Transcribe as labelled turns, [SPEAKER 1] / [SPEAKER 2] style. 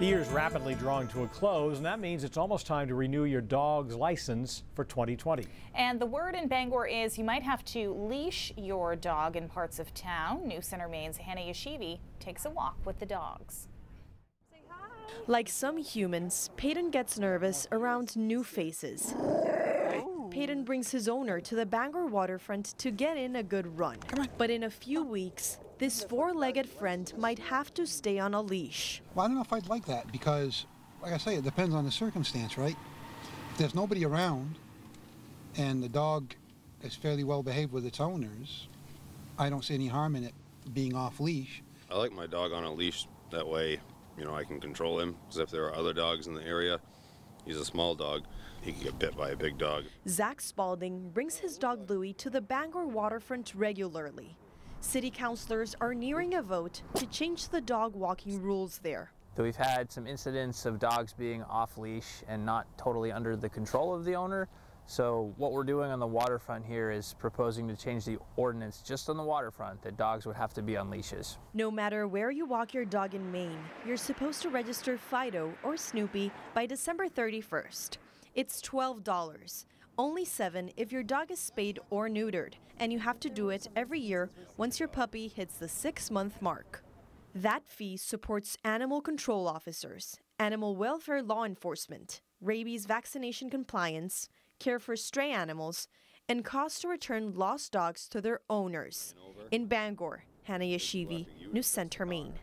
[SPEAKER 1] The year's rapidly drawing to a close, and that means it's almost time to renew your dog's license for 2020.
[SPEAKER 2] And the word in Bangor is you might have to leash your dog in parts of town. News Center Maine's Hannah Yashivi takes a walk with the dogs.
[SPEAKER 3] Like some humans, Peyton gets nervous around new faces. Peyton oh. brings his owner to the Bangor waterfront to get in a good run. But in a few weeks, this four-legged friend might have to stay on a leash.
[SPEAKER 4] Well, I don't know if I'd like that because, like I say, it depends on the circumstance, right? If there's nobody around and the dog is fairly well behaved with its owners, I don't see any harm in it being off leash.
[SPEAKER 5] I like my dog on a leash. That way, you know, I can control him. Because if there are other dogs in the area, he's a small dog. He could get bit by a big dog.
[SPEAKER 3] Zach Spalding brings his dog Louie to the Bangor waterfront regularly. City councilors are nearing a vote to change the dog walking rules there.
[SPEAKER 6] So we've had some incidents of dogs being off leash and not totally under the control of the owner. So what we're doing on the waterfront here is proposing to change the ordinance just on the waterfront that dogs would have to be on leashes.
[SPEAKER 3] No matter where you walk your dog in Maine, you're supposed to register Fido or Snoopy by December 31st. It's $12. Only seven if your dog is spayed or neutered, and you have to do it every year once your puppy hits the six month mark. That fee supports animal control officers, animal welfare law enforcement, rabies vaccination compliance, care for stray animals, and costs to return lost dogs to their owners. In Bangor, Hannah Yashivi, News Center, Maine.